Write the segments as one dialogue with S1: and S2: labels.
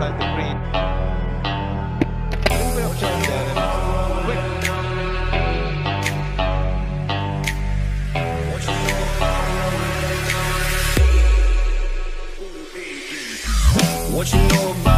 S1: outside the green. Move it. Quick. What you know about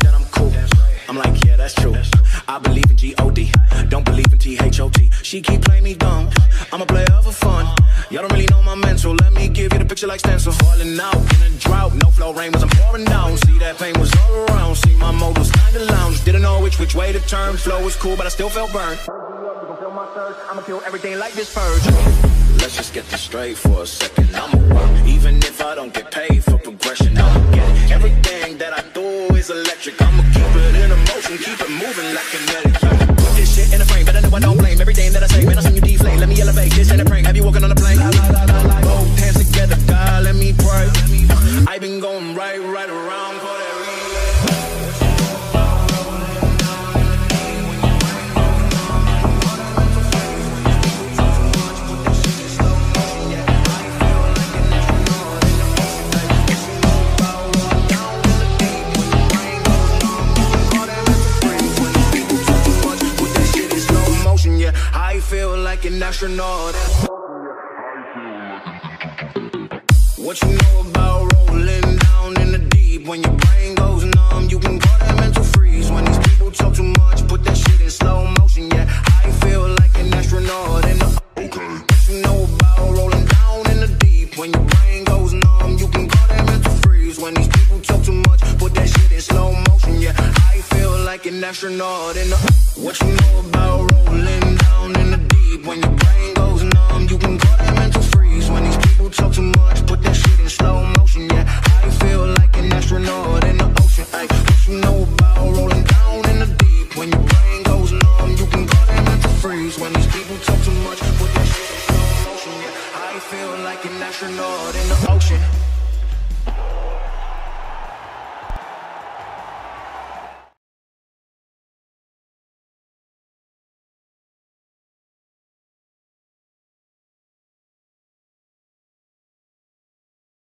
S1: believe in G-O-D, don't believe in T-H-O-T. She keep playing me dumb. I'm a player for fun. Y'all don't really know my mental. Let me give you the picture like stencil. Falling out in a drought. No flow rain was I'm pouring down. See that pain was all around. See my mode was kinda lounge. Didn't know which which way to turn. Flow was cool, but I still felt burned. I'ma kill everything like this purge. Let's just get this straight for a second. I'ma work, even if I don't get paid for progression. I'ma get it. Everything that I do is electric. I'ma keep it in motion, keep it moving like kinetic. I don't blame an astronaut. What you know about rolling down in the deep? When your brain goes numb, you can call that mental freeze. When these people talk too much, put that shit in slow motion. Yeah, I feel like an astronaut the. Okay. What you know about rolling down in the deep? When your brain goes numb, you can call that mental freeze. When these people talk too much, put that shit in slow motion. Yeah, I feel like an astronaut the. What you know about astronaut in the ocean.